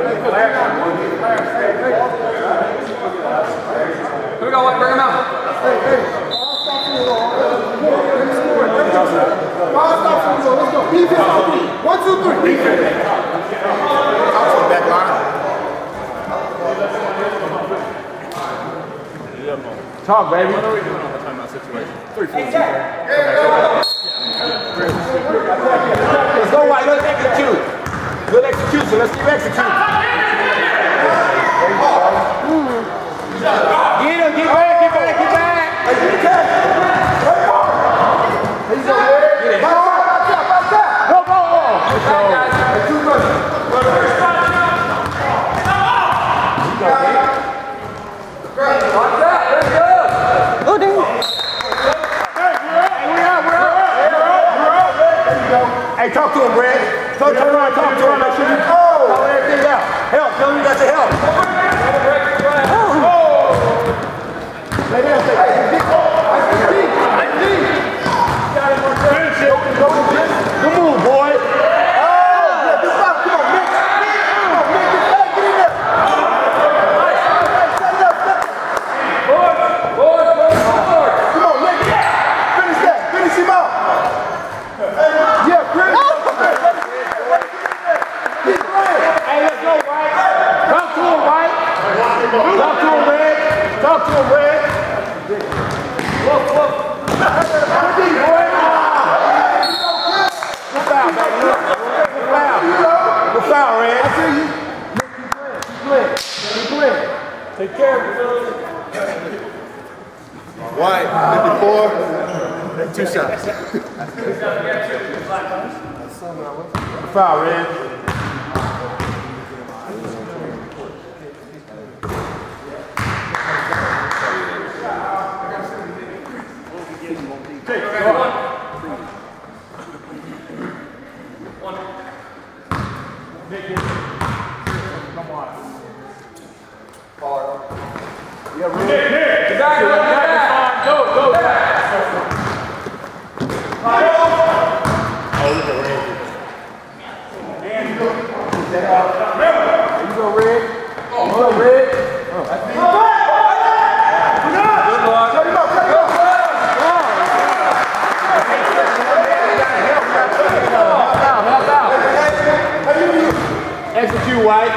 Here we go, White, bring him out. Five stops on the road. Let's go. Defense. One, two, three. Defense. Out to the back line. Talk, baby. What are we doing on the timeout situation? Three, four, two. Let's go, White. Let's execute. Execution. Let's keep executing. Get him. Get back. Get back. Get back. Go, go, go. Oh, dang. Hey, talk to him, Brad. Talk, turn around, talk to him. Make sure you call everything out. Help, tell him you got the help. Lay down, say, hey, get Finish it. Good move, boy. Oh, good stuff. Come on, Nick. Come on, Nick. Get back, get in there. Set it up, set it up. Come on, Nick. Finish that. Finish him out. Yeah, Chris. Keep playing. Hey, let's go, White. Talk to him, White. Talk to him, Red. Talk to him, Red. Look, look. Good D, boy. Good foul, baby. Look. Good foul. Good foul, Red. I see you. Keep playing. Keep playing. Take care of it, White, 54. Two shots. Good foul, Red. Get back, get back. Go, go, back. You go, Red. You go, Red. Good luck. Cut him out, cut him out. Help out, help out. Execute, White.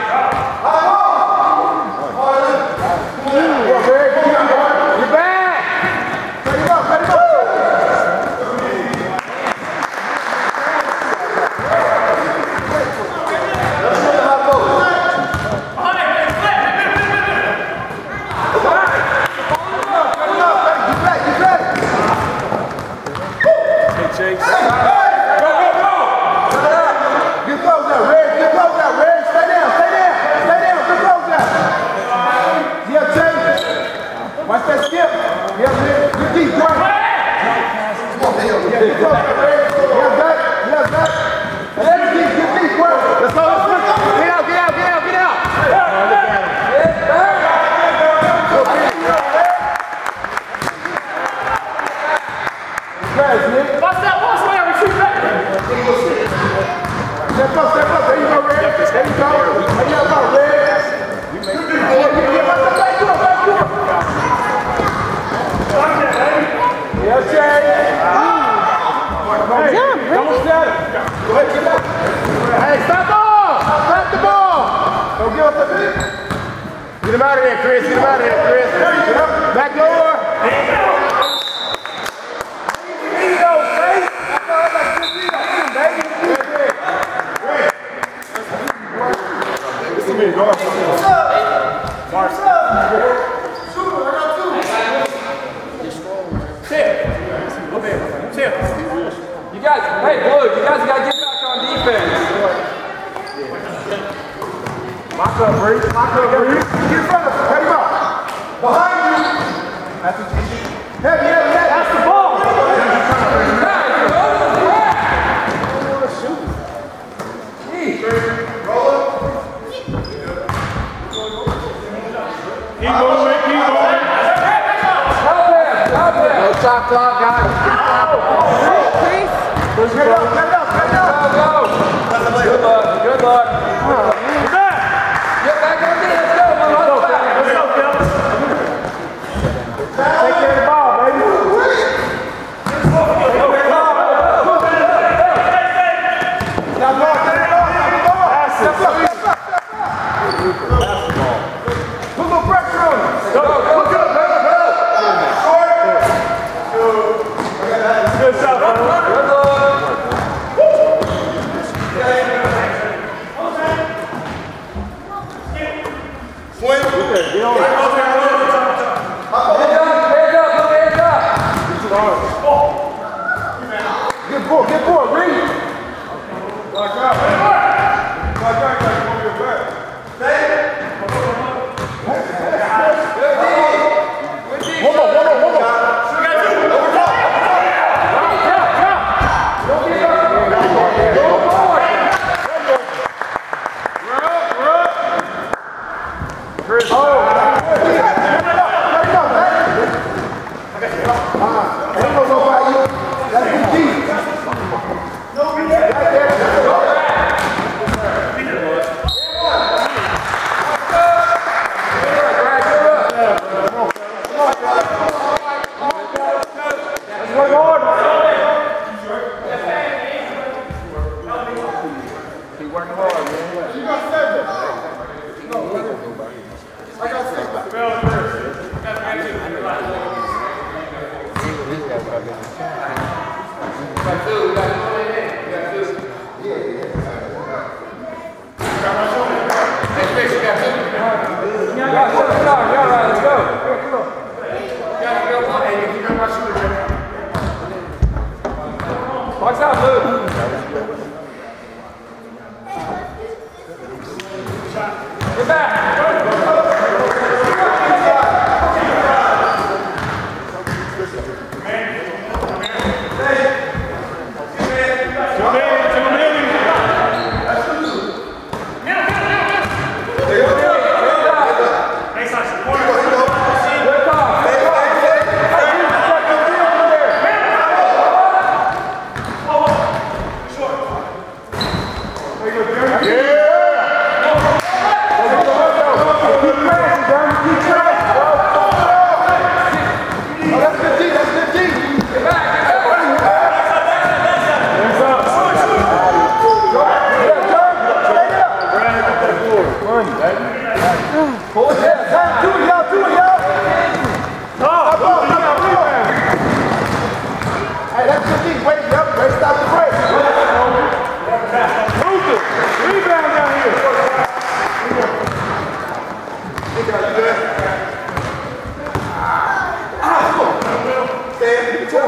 Go, Red. Get back. Cut him out, cut him out. Chase. Get close out, Red. Get close out, Red. Stay down, stay down. Stay down, get close out. Yeah, Chase. Watch that skip. Yeah, Red. Good deep, right. Yeah, get close out, Red. Yeah, back. Yeah, back. Get deep, get deep, right. Let's go, let's go. Get out, get out, get out, get out. Oh, look at him. Guys, Nick. Bust that ball, Sawyer. Retreat back. Step up, step up. There you go, Red. There you go. There you go, Red. Yeah, yeah, yeah, back up, back to him, back to him. Yeah, Jay. Hey, don't step. Go ahead, get up. Hey, stop the ball. Stop the ball. Don't give up the Get him out of there, Chris. Get him out of there, Chris. Get up. Back door. You guys, hey, Blue, you guys got to get back on defense. Lock up, Bree. Lock up, Bree. Get in front of him. Cut him out. Behind you. That's what you do. Heavy, heavy, heavy. That's the ball. Back, go to the back. Keep moving, keep moving. Help him, help him. No shot clock, guys. Let's get up, get up, get up. Go, go. Good luck,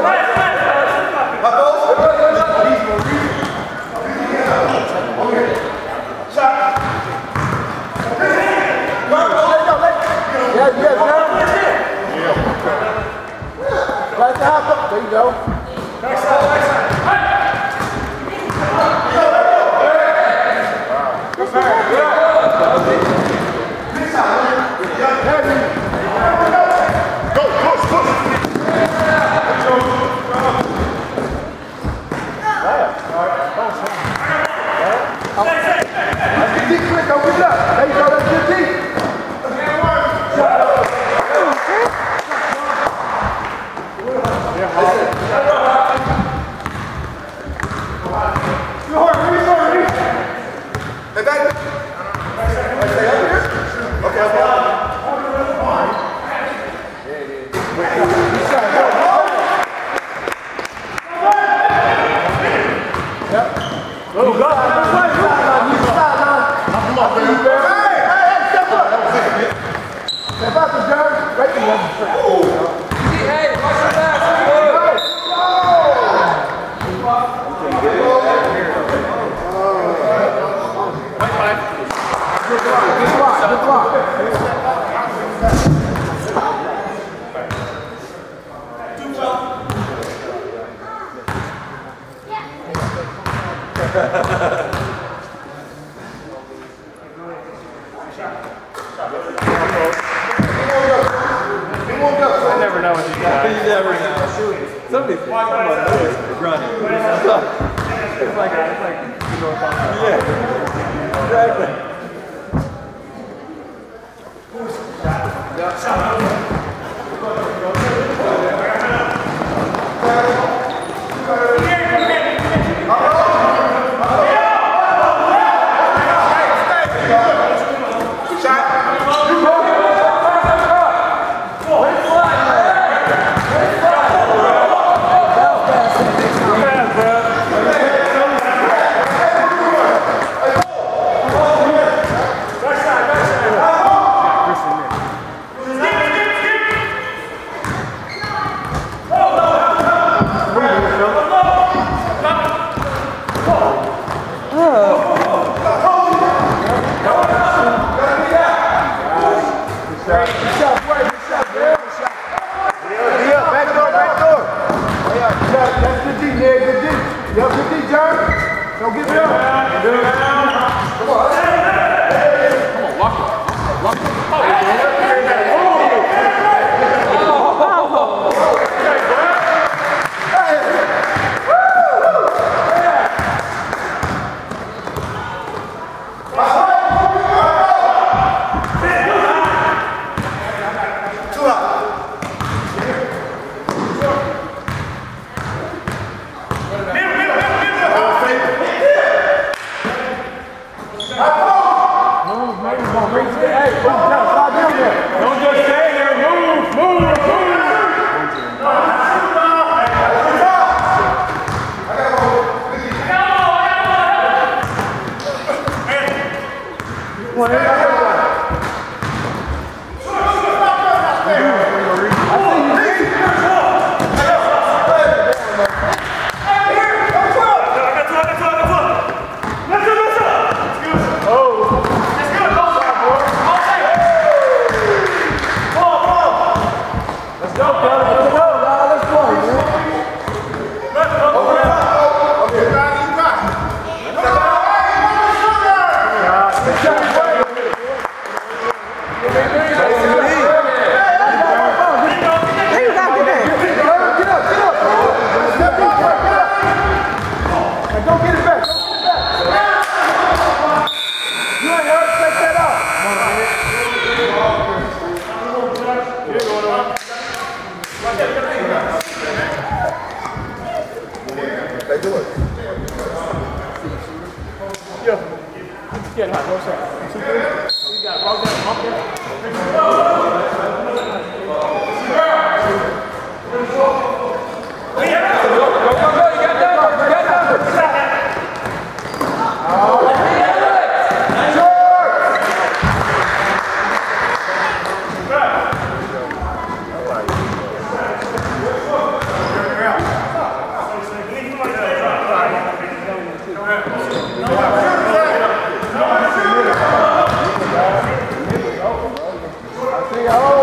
Yeah, Yeah. See,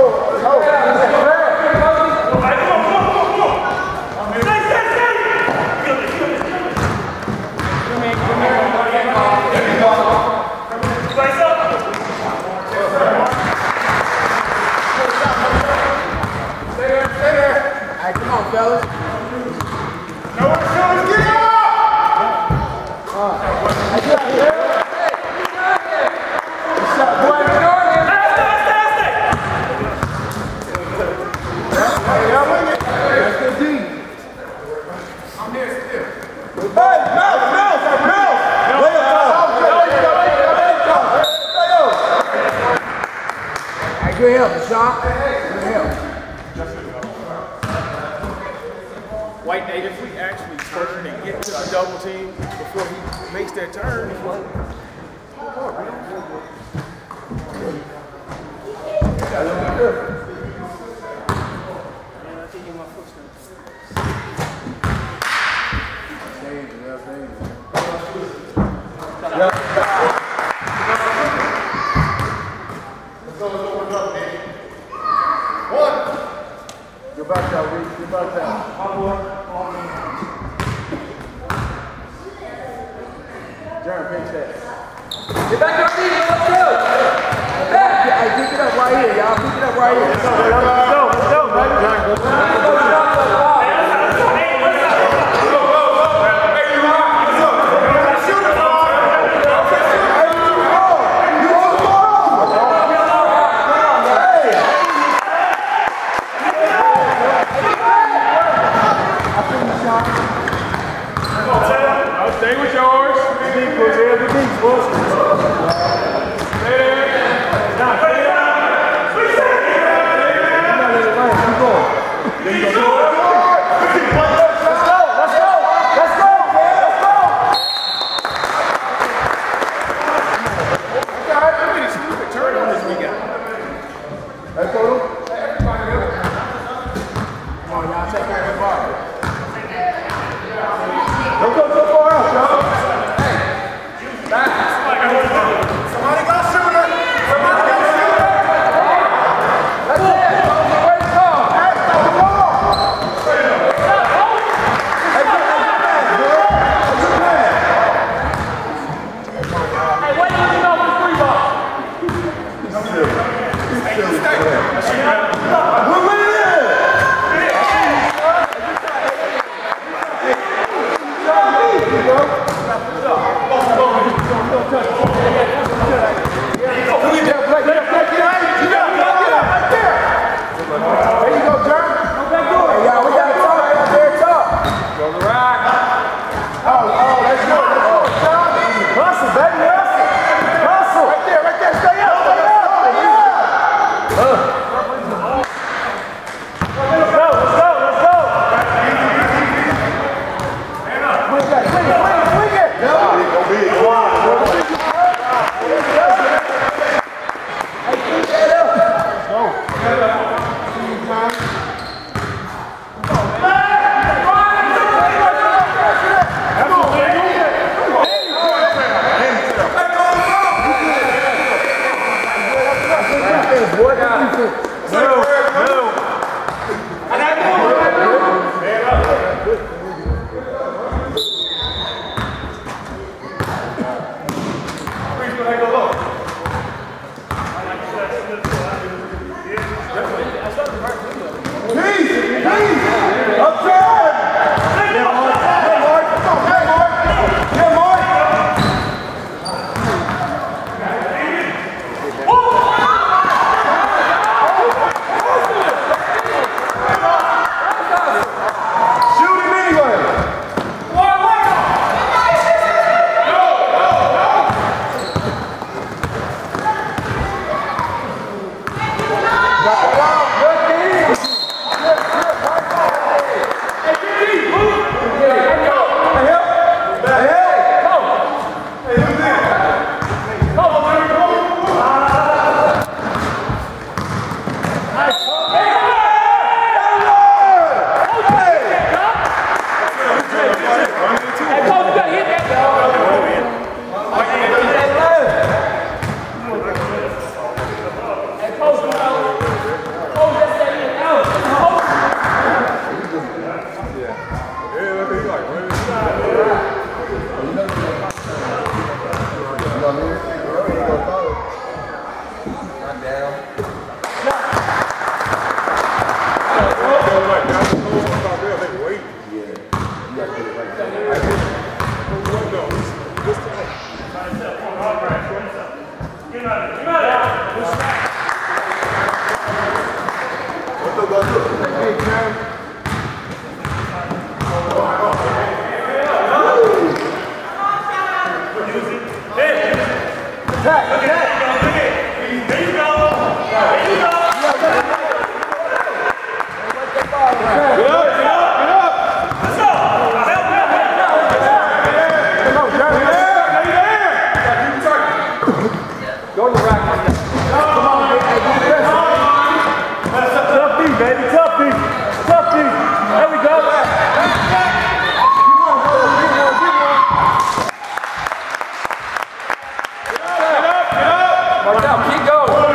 Martel, keep going.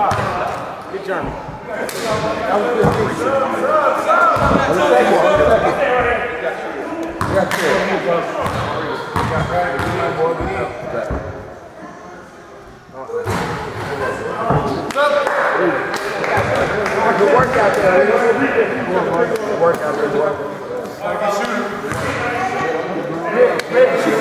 Good journey. That was good decent. On the second one, the second. You got two. Good work out there. Good work out there, boy. Good work.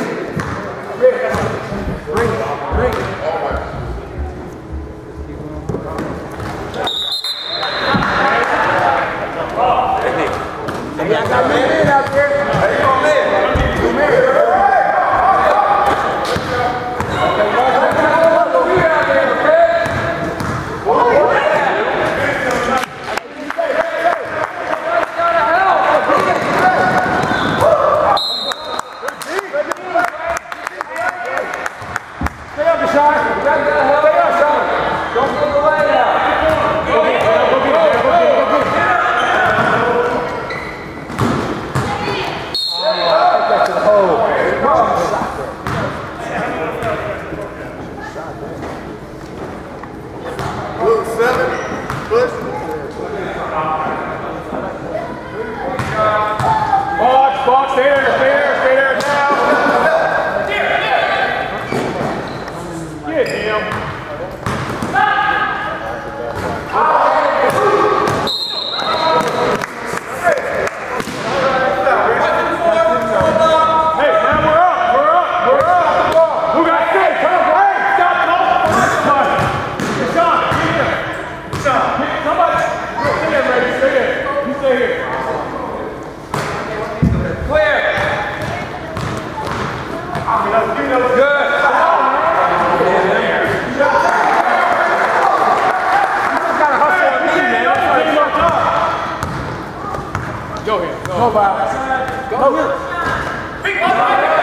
Go here. Go, go Bob. Go, go. go.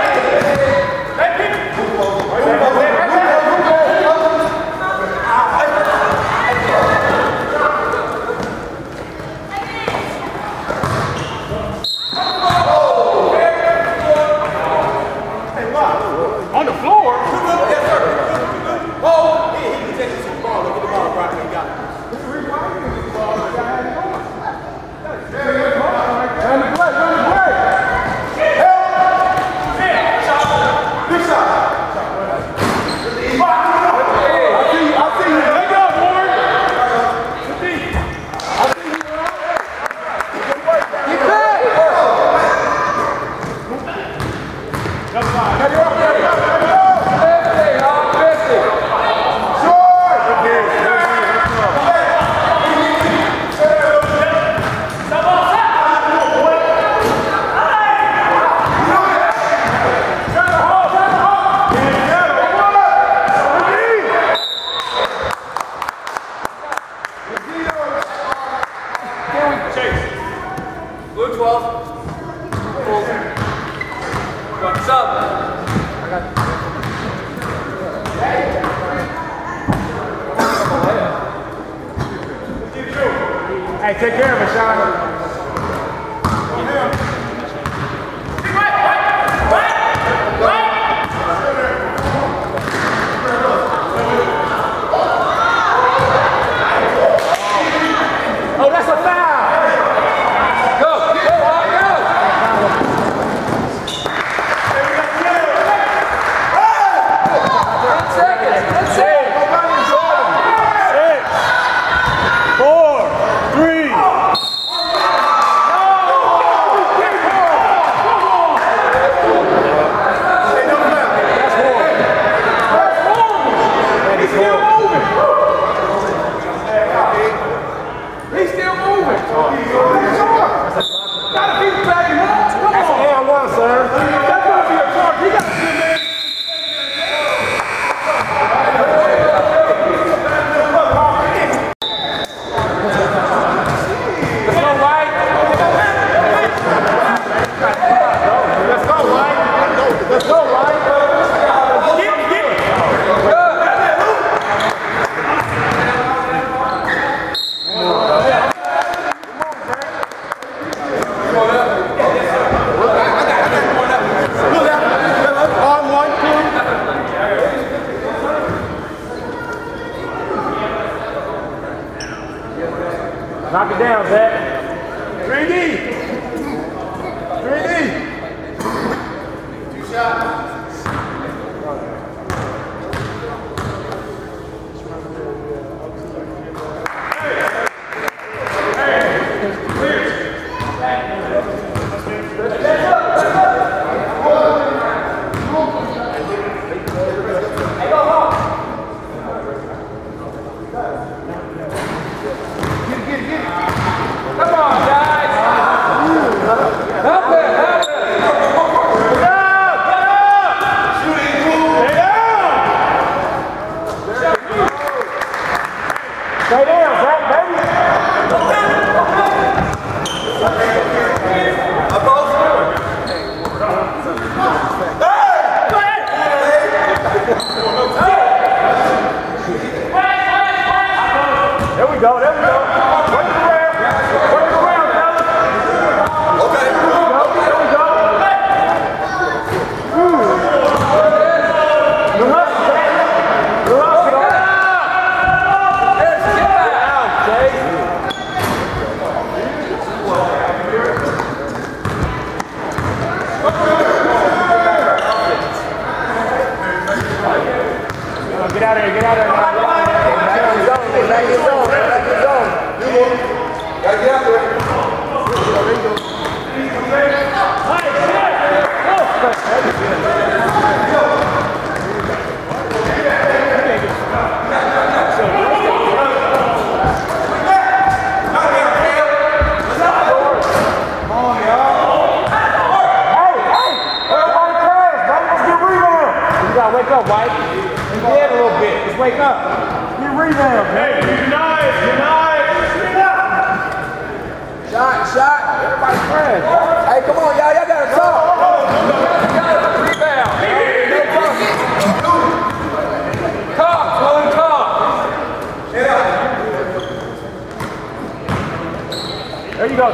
Obrigado.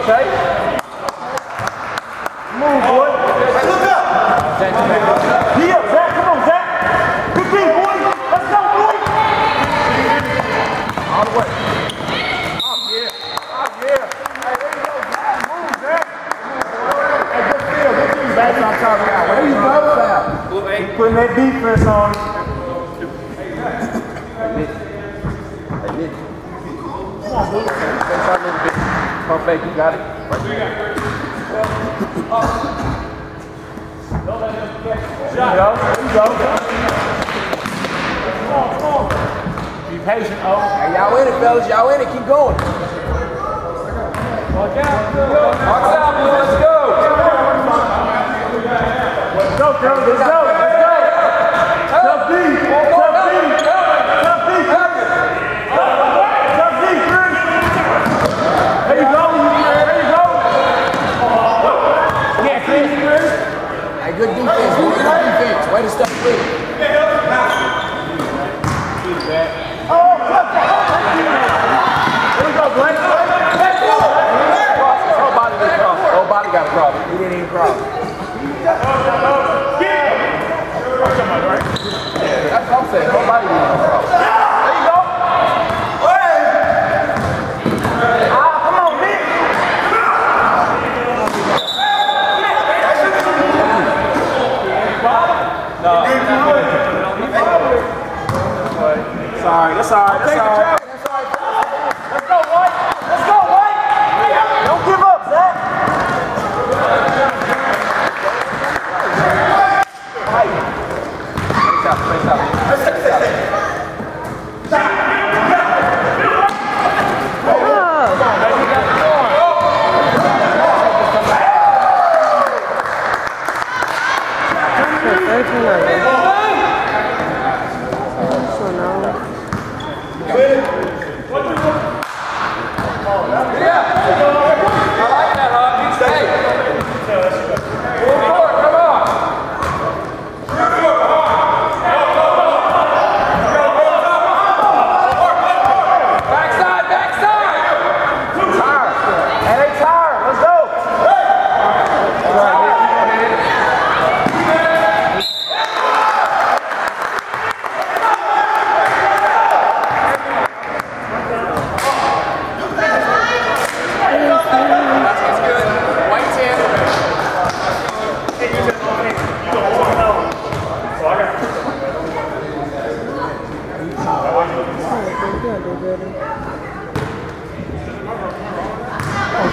There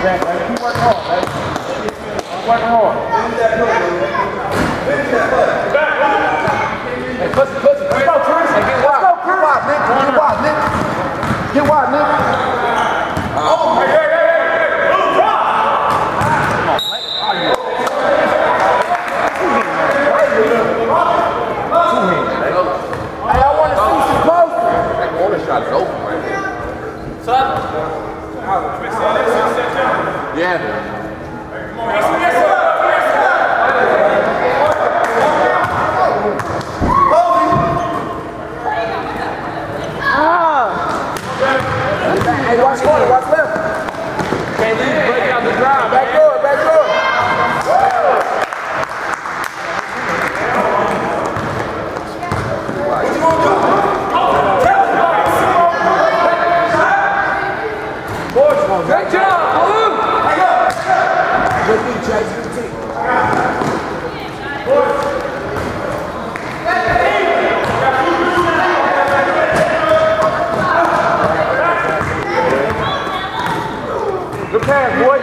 Zach. baby. Keep working hard, baby. Keep working hard. Hey, pussy, pussy. Let's go, Chris. Hey, get wide. Get wide, Nick. Get wide, Nick. Get wide, Nick. Hey, I want to see some posters. That corner shot is open right there. Yeah. Hey, watch corner, watch left. Can't leave you break out the drive, Back door, back door. Great job, Blue! Good D, Chase. Good D. Good pass,